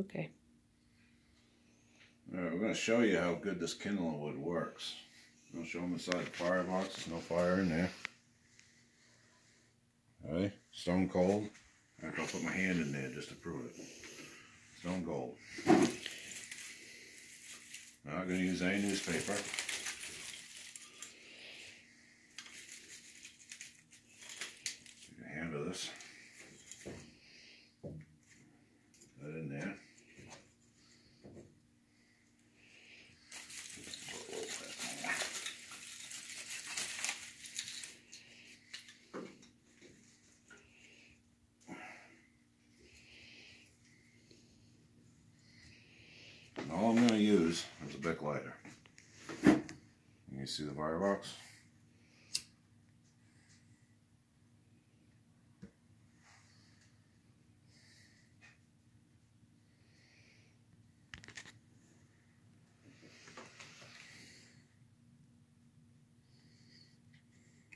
Okay. Alright, we're going to show you how good this kindling wood works. I'll show them inside the firebox. There's no fire in there. Alright, stone cold. I have to put my hand in there just to prove it. Stone cold. Not going to use any newspaper. You can handle this. That in there. And all I'm going to use is a Bic lighter. You see the firebox?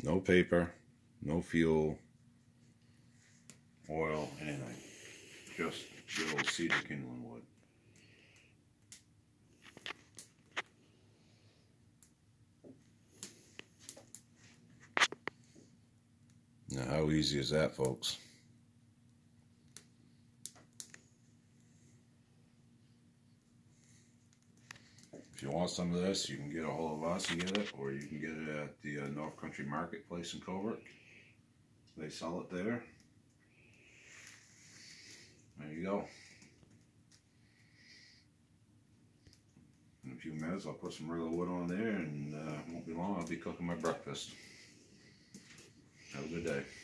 No paper, no fuel, oil, anything. Just good old cedar kindling wood. Now, how easy is that, folks? If you want some of this, you can get a hold of us and get it, or you can get it at the uh, North Country Marketplace in Covert. They sell it there. There you go. In a few minutes, I'll put some regular wood on there, and uh, won't be long, I'll be cooking my breakfast. Have a good day.